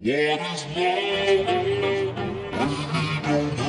What is love?